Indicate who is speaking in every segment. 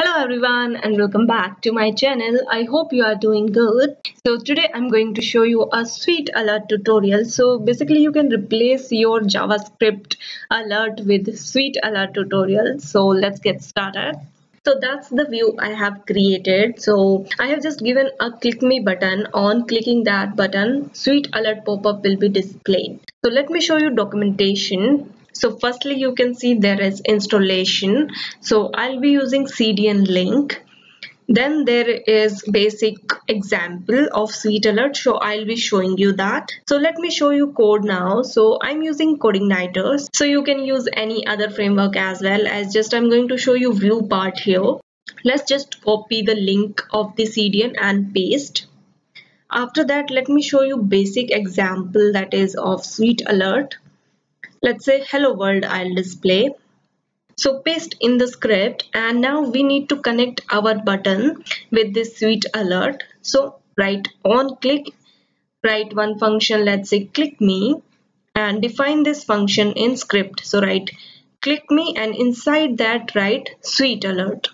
Speaker 1: Hello everyone and welcome back to my channel. I hope you are doing good. So today I'm going to show you a sweet alert tutorial. So basically you can replace your JavaScript alert with sweet alert tutorial. So let's get started. So that's the view I have created. So I have just given a click me button. On clicking that button, sweet alert pop-up will be displayed. So let me show you documentation so firstly you can see there is installation. So I'll be using CDN link. Then there is basic example of sweet alert. So I'll be showing you that. So let me show you code now. So I'm using CodeIgniter so you can use any other framework as well. As just I'm going to show you view part here. Let's just copy the link of the CDN and paste. After that let me show you basic example that is of sweet alert let's say hello world I'll display. So paste in the script and now we need to connect our button with this sweet alert. So write on click write one function let's say click me and define this function in script. So write click me and inside that write sweet alert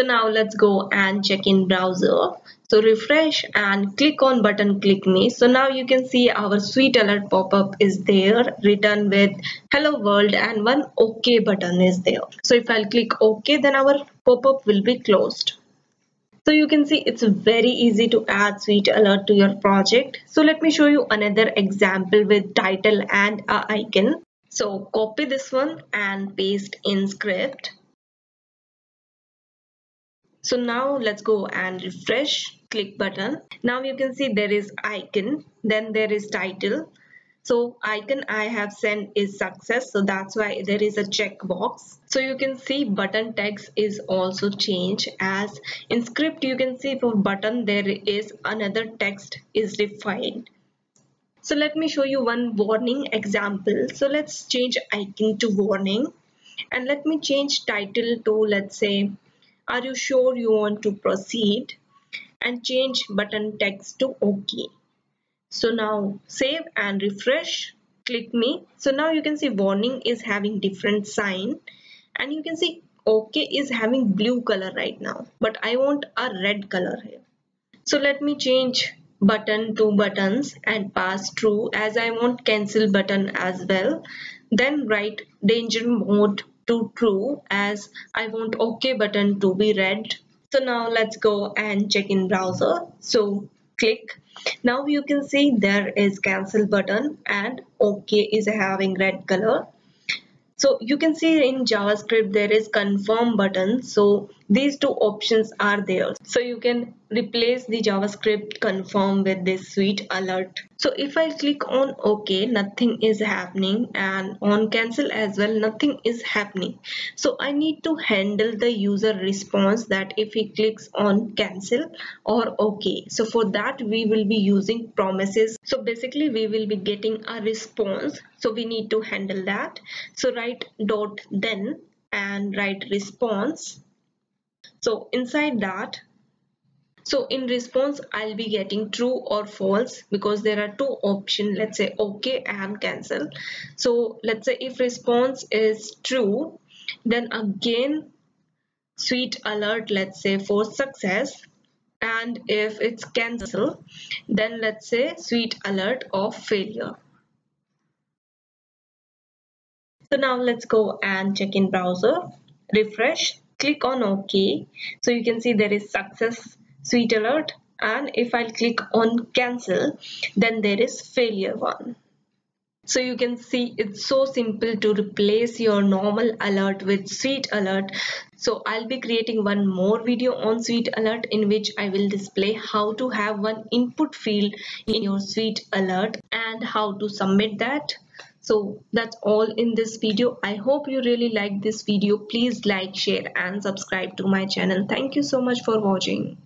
Speaker 1: So now let's go and check in browser. So refresh and click on button click me. So now you can see our sweet alert pop-up is there written with hello world and one OK button is there. So if I'll click OK then our pop-up will be closed. So you can see it's very easy to add sweet alert to your project. So let me show you another example with title and a icon. So copy this one and paste in script so now let's go and refresh click button. Now you can see there is icon then there is title. So icon I have sent is success so that's why there is a checkbox. So you can see button text is also changed. As in script you can see for button there is another text is defined. So let me show you one warning example. So let's change icon to warning. And let me change title to let's say are you sure you want to proceed? And change button text to OK. So now save and refresh. Click me. So now you can see warning is having different sign and you can see OK is having blue color right now. But I want a red color here. So let me change button to buttons and pass true as I want cancel button as well. Then write danger mode to true as I want OK button to be red. So now let's go and check in browser. So click. Now you can see there is cancel button and OK is having red color. So you can see in JavaScript there is confirm button. So these two options are there. So you can replace the JavaScript confirm with this sweet alert. So if I click on OK, nothing is happening and on cancel as well, nothing is happening. So I need to handle the user response that if he clicks on cancel or OK. So for that we will be using promises. So basically we will be getting a response. So we need to handle that. So write dot then and write response. So inside that so in response, I'll be getting true or false because there are two options. Let's say OK and cancel. So let's say if response is true, then again sweet alert, let's say for success. And if it's cancel, then let's say sweet alert of failure. So now let's go and check in browser, refresh, click on OK. So you can see there is success sweet alert and if I'll click on cancel then there is failure one. So you can see it's so simple to replace your normal alert with sweet alert. So I'll be creating one more video on sweet alert in which I will display how to have one input field in your sweet alert and how to submit that. So that's all in this video. I hope you really like this video. Please like, share and subscribe to my channel. Thank you so much for watching.